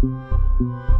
Música